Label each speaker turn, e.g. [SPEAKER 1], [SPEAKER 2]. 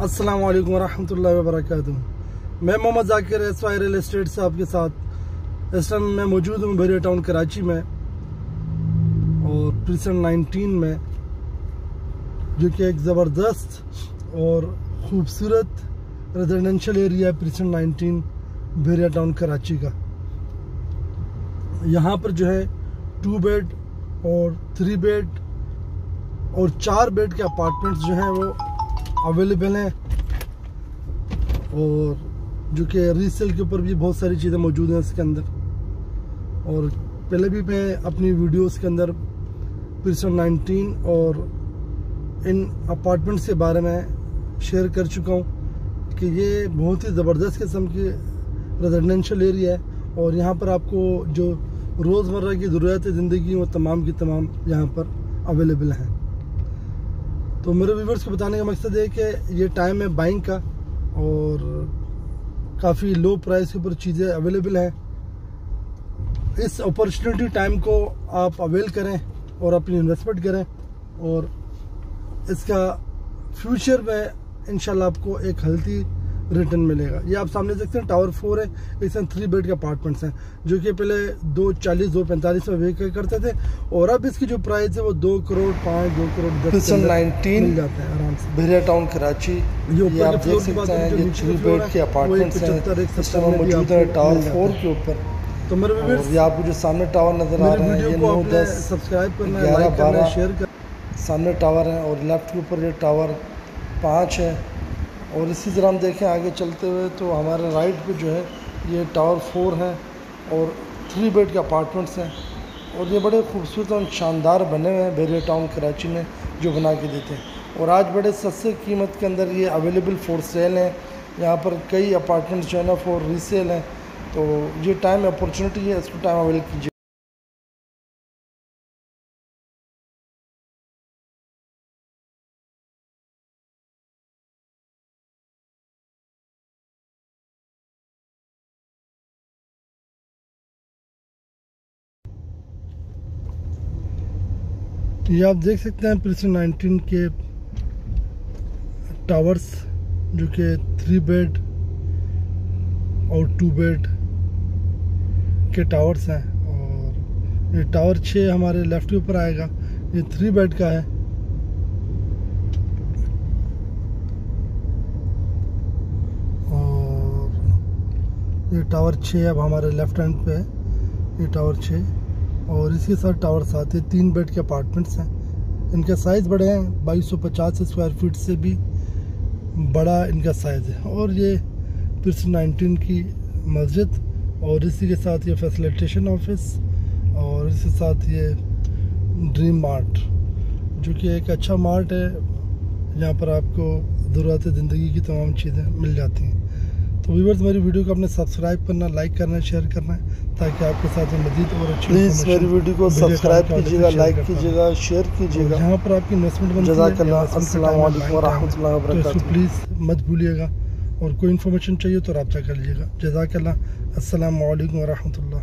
[SPEAKER 1] अस्सलाम वालेकुम रहमतुल्लाहि व बरकातुहू मैं Mohammad Zakir S Y real estate से आपके साथ। इस टाइम मैं मौजूद हूँ बरिया टाउन कराची में और प्रिसन 19 में, जो कि एक ज़बरदस्त और ख़ूबसूरत रेजिडेंशियल एरिया है प्रिसन 19 बरिया टाउन कराची का। यहाँ पर जो है टू बेड और थ्री बेड और चार बेड के अपार्टमेंट्स जो हैं वो अवेलेबल हैं। और जो कि रीसेल के ऊपर भी बहुत सारी चीज़ें मौजूद हैं इसके अंदर। और पहले भी मैं अपनी वीडियोस के अंदर पिरसन 19 और इन अपार्टमेंट्स के बारे में शेयर कर चुका हूँ कि ये बहुत ही ज़बरदस्त किस्म की रेजिडेंशल एरिया है। और यहाँ पर आपको जो रोज़मर्रा की ज़रूरत ज़िंदगी वो तमाम की तमाम यहाँ पर अवेलेबल हैं। तो मेरे व्यूवर्स को बताने का मकसद है कि ये टाइम है बाइंग का और काफ़ी लो प्राइस के ऊपर चीज़ें अवेलेबल हैं। इस अपॉर्चुनिटी टाइम को आप अवेल करें और अपनी इन्वेस्टमेंट करें और इसका फ्यूचर में इनशाला आपको एक हेल्थी रिटर्न मिलेगा। ये आप सामने देखते हैं टावर फोर है इसमें थ्री बेड के अपार्टमेंट्स हैं जो कि पहले दो चालीस दो पैंतालीस में वेक करते थे और अब इसकी जो प्राइस है वो दो करोड़ पाँच दो करोड़ दस नाइनटीन मिल जाते हैं आराम से।
[SPEAKER 2] बहरिया टाउन कराची ये आप देख सकते हैं ये थ्री बेड के अपार्टमेंट्स हैं मौजूद है टावर फोर के ऊपर।
[SPEAKER 1] तो मेरे
[SPEAKER 2] ये आपको जो सामने टावर नज़र आ रहे हैं ये नौ दस
[SPEAKER 1] सब्सक्राइब करना है लाइक करना है शेयर
[SPEAKER 2] करना सामने टावर है और लेफ़्ट के ऊपर ये टावर पाँच है। और इसी तरह हम देखें आगे चलते हुए तो हमारे राइट पे जो है, ये टावर फोर है और थ्री बेड के अपार्टमेंट्स हैं और ये बड़े खूबसूरत और शानदार बने हुए हैं बेरिया टाउन कराची में, जो बना के देते हैं। और आज बड़े सस्ते कीमत के अंदर ये अवेलेबल फॉर सेल हैं। यहाँ पर कई अपार्टमेंट्स जो है ना फॉर रीसेल हैं। तो ये टाइम अपॉर्चुनिटी है, इसको टाइम अवेल कीजिए।
[SPEAKER 1] ये आप देख सकते हैं प्रिसन 19 के टावर्स, जो कि थ्री बेड और टू बेड के टावर्स हैं। और ये टावर छः हमारे लेफ़्ट के ऊपर आएगा। ये थ्री बेड का है। और ये टावर छः अब हमारे लेफ़्ट हैंड पे है। ये टावर छः और इसके साथ टावर साथ है। तीन बेड के अपार्टमेंट्स हैं। इनका साइज़ बड़े हैं। बाईस सौ पचास स्क्वायर फीट से भी बड़ा इनका साइज़ है। और ये पिर्स नाइनटीन की मस्जिद और इसी के साथ ये फैसिलिटेशन ऑफ़िस और इसके साथ ये ड्रीम मार्ट जो कि एक अच्छा मार्ट है। यहाँ पर आपको ज़रूरत ज़िंदगी की तमाम चीज़ें मिल जाती हैं। तो व्यूवर्स मेरी वीडियो को अपने सब्सक्राइब करना लाइक करना शेयर करना है ताकि आपके साथ मजीद और अच्छी
[SPEAKER 2] प्लीज़ मेरी वीडियो को सब्सक्राइब कीजिएगा लाइक कीजिएगा शेयर कीजिएगा।
[SPEAKER 1] यहाँ पर आपकी इन्वेस्टमेंट बनती है प्लीज़ मत भूलिएगा। और कोई इन्फॉर्मेशन चाहिए तो रबा कर लीजिएगा। जजाकल्ला असल वरहमल्ला